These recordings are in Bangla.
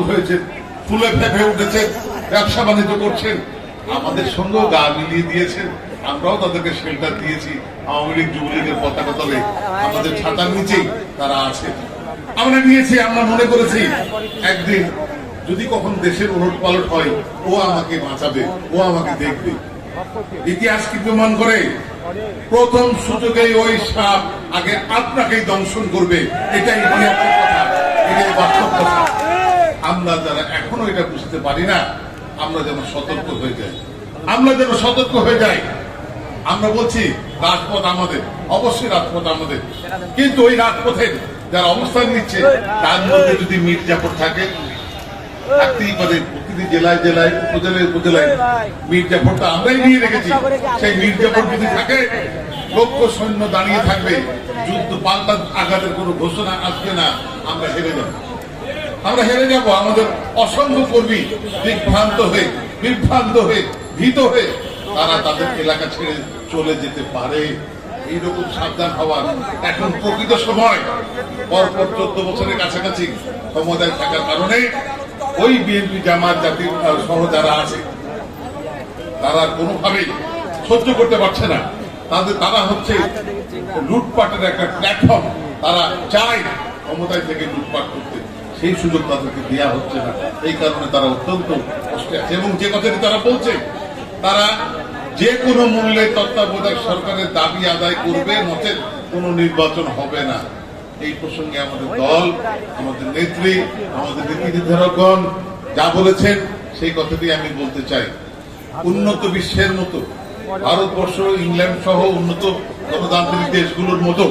হয়েছে, ফুলে ফেপে উঠেছেন ব্যবসা বাণিজ্য করছেন। আমাদের সঙ্গেও গা মিলিয়ে দিয়েছেন। আমরাও তাদেরকে শেল্টার দিয়েছি। আওয়ামী লীগ, যুবলীগের পতাকা তলে আমাদের ছাতার নিচেই তারা আছে। আমরা নিয়েছি, আমরা মনে করেছি, একদিন যদি কখন দেশের উলট পালট হয়, ও আমাকে বাঁচাবে, ও আমাকে দেখবে। ইতিহাস কি প্রমাণ করে? প্রথম সুযোগে ওই সাপ আগে আপনাকেই দংশন করবে। এটাই কথা, এটাই বাস্তব কথা। আমরা যারা এখনও এটা বুঝতে পারি না, আমরা যেন সতর্ক হয়ে যাই। আমরা যেন সতর্ক হয়ে যাই। আমরা বলছি, রাজপথ আমাদের, অবশ্যই রাজপথ আমাদের। কিন্তু ওই রাজপথের যারা অবস্থান নিচ্ছে, তার মধ্যে যদি মির্জাপুর থাকে, থাকতেই পারে প্রতিটি জেলায় জেলায়, উপজেলায় উপজেলায়। মির্জাপুরটা আমরাই নিয়ে রেখেছি। সেই মির্জাপুর যদি থাকে, লক্ষ সৈন্য দাঁড়িয়ে থাকবে। যুদ্ধ পাল্টা আঘাতের কোনো ঘোষণা আসবে না, আমরা হেরে যাব। আমরা হেরে যাব আমাদের অসংখ্য কর্মী বিভ্রান্ত হয়ে বিভ্রান্ত হয়ে, ভীত হয়ে, তারা তাদের এলাকা ছেড়ে চলে যেতে পারে। এইরকম সাবধান হওয়ার এখন প্রকৃত সময়। পরপর চোদ্দ বছরের কাছাকাছি ক্ষমতায় থাকার কারণে ওই বিএনপি জামাত জাতির সহ যারা আছে, তারা কোনোভাবেই সহ্য করতে পারছে না। তাদের, তারা হচ্ছে লুটপাটের একটা প্ল্যাটফর্ম তারা চায় ক্ষমতায় থেকে লুটপাট করতে। সেই সুযোগ তাদেরকে দেওয়া হচ্ছে না। এই কারণে তারা অত্যন্ত কষ্টে আছে। এবং যে কথাটি তারা বলছে, তারা যে কোনো মূল্যে তত্ত্বাবধায়ক সরকারের দাবি আদায় করবে, নচেত কোনো নির্বাচন হবে না। এই প্রসঙ্গে আমাদের দল, আমাদের নেত্রী, আমাদের নীতি নির্ধারকগণ যা বলেছেন, সেই কথাটি আমি বলতে চাই। উন্নত বিশ্বের মতো, ভারতবর্ষ, ইংল্যান্ড সহ উন্নত গণতান্ত্রিক দেশগুলোর মতো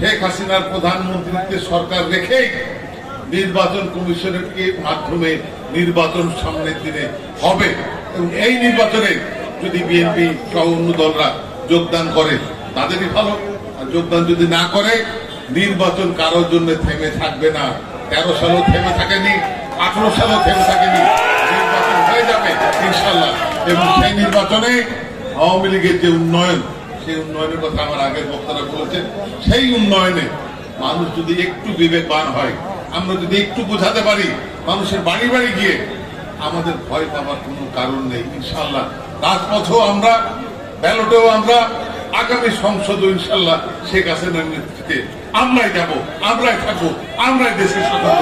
শেখ হাসিনার প্রধানমন্ত্রীত্বের সরকার রেখেই নির্বাচন কমিশনের মাধ্যমে নির্বাচন সামনের দিনে হবে? এবং এই নির্বাচনে যদি বিএনপি সহ অন্য দলরা যোগদান করে, তাদেরই ভালো। আর যোগদান যদি না করে, নির্বাচন কারোর জন্য থেমে থাকবে না। তেরো সালও থেমে থাকেনি, আঠারো সালও থেমে থাকেনি। নির্বাচন হয়ে যাবে ইনশাল্লাহ এবং সেই নির্বাচনে আওয়ামী লীগের যে উন্নয়ন, সেই উন্নয়নের কথা আমার আগের বক্তারা বলেছেন, সেই উন্নয়নে মানুষ যদি একটু বিবেকবান হয় আমরা যদি একটু বোঝাতে পারি, মানুষের বাড়ি বাড়ি গিয়ে আমাদের ভয় পাওয়ার কোনো কারণ নেই, ইনশাল্লাহ। রাজপথেও আমরা, ব্যালটেও আমরা, আগামী সংসদ ইনশাল্লাহ শেখ হাসিনার নেতৃত্বে আমরাই যাব, আমরাই থাকব, আমরাই দেশের শাসন